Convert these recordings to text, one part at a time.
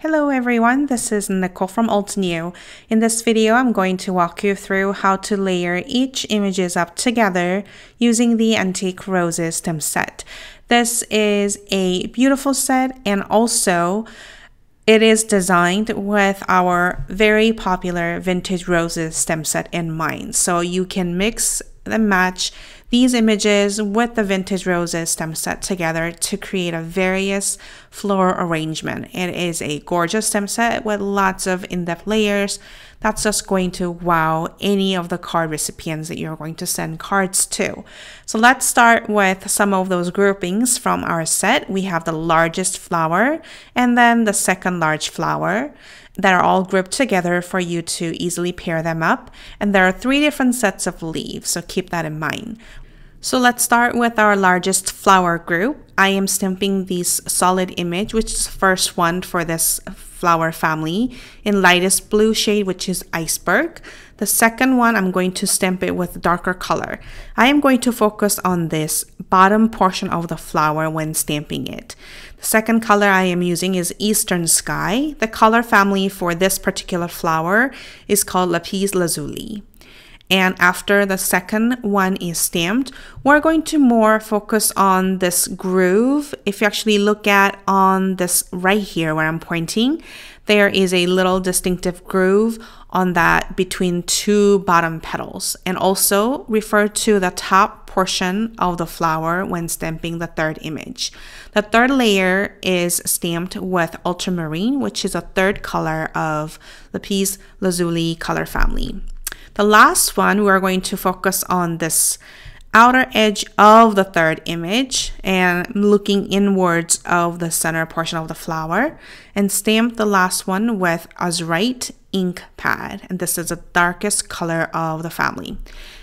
Hello everyone, this is Nicole from Altenew. In this video, I'm going to walk you through how to layer each images up together using the Antique Roses stamp set. This is a beautiful set and also it is designed with our very popular vintage roses stamp set in mind. So you can mix and match these images with the vintage roses stamp set together to create a various floral arrangement. It is a gorgeous stamp set with lots of in-depth layers that's just going to wow any of the card recipients that you're going to send cards to. So let's start with some of those groupings from our set. We have the largest flower and then the second large flower that are all grouped together for you to easily pair them up. And there are three different sets of leaves, so keep that in mind. So let's start with our largest flower group. I am stamping this solid image, which is the first one for this flower family in lightest blue shade, which is iceberg. The second one, I'm going to stamp it with darker color. I am going to focus on this bottom portion of the flower when stamping it. The second color I am using is Eastern Sky. The color family for this particular flower is called Lapis Lazuli. And after the second one is stamped, we're going to more focus on this groove. If you actually look at on this right here where I'm pointing, there is a little distinctive groove on that between two bottom petals and also refer to the top portion of the flower when stamping the third image. The third layer is stamped with ultramarine, which is a third color of the Lapis Lazuli color family. The last one, we're going to focus on this outer edge of the third image and looking inwards of the center portion of the flower and stamp the last one with azurite ink pad and this is the darkest color of the family.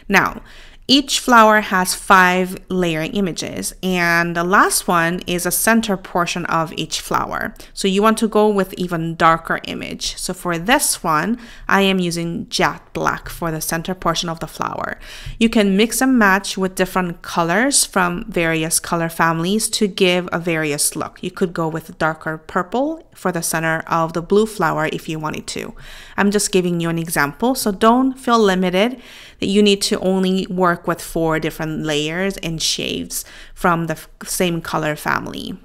Now each flower has five layering images and the last one is a center portion of each flower. So you want to go with even darker image. So for this one, I am using jet black for the center portion of the flower. You can mix and match with different colors from various color families to give a various look. You could go with darker purple for the center of the blue flower if you wanted to. I'm just giving you an example, so don't feel limited that you need to only work with four different layers and shades from the same color family.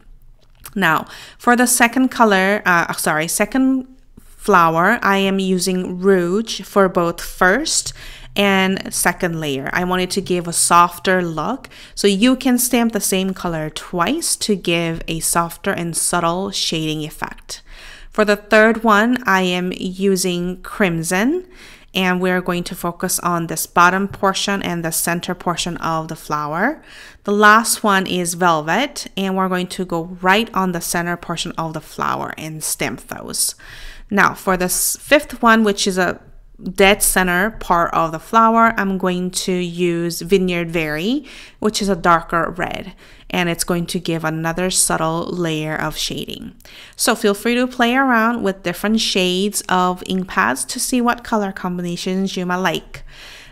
Now, for the second color, uh, sorry, second flower, I am using Rouge for both first and second layer. I wanted to give a softer look. So you can stamp the same color twice to give a softer and subtle shading effect. For the third one, I am using Crimson and we're going to focus on this bottom portion and the center portion of the flower. The last one is velvet and we're going to go right on the center portion of the flower and stamp those. Now for this fifth one, which is a dead center part of the flower, I'm going to use Vineyard Berry, which is a darker red, and it's going to give another subtle layer of shading. So feel free to play around with different shades of ink pads to see what color combinations you might like.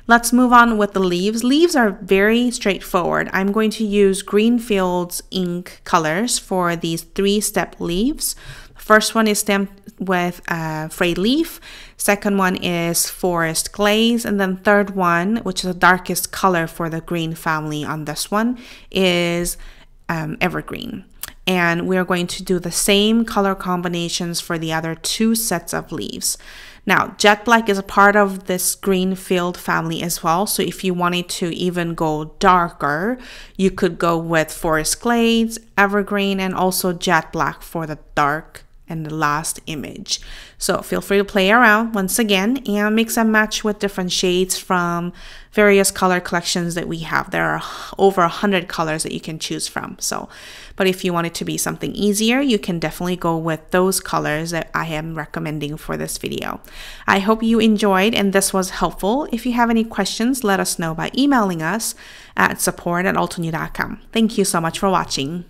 Let's move on with the leaves. Leaves are very straightforward. I'm going to use Greenfields ink colors for these three step leaves. First one is stamped with a frayed leaf. Second one is forest glades. And then third one, which is the darkest color for the green family on this one, is um, evergreen. And we're going to do the same color combinations for the other two sets of leaves. Now, jet black is a part of this green field family as well. So if you wanted to even go darker, you could go with forest glades, evergreen, and also jet black for the dark and the last image. So feel free to play around once again and mix and match with different shades from various color collections that we have. There are over a hundred colors that you can choose from. So, but if you want it to be something easier, you can definitely go with those colors that I am recommending for this video. I hope you enjoyed and this was helpful. If you have any questions, let us know by emailing us at support at. Thank you so much for watching.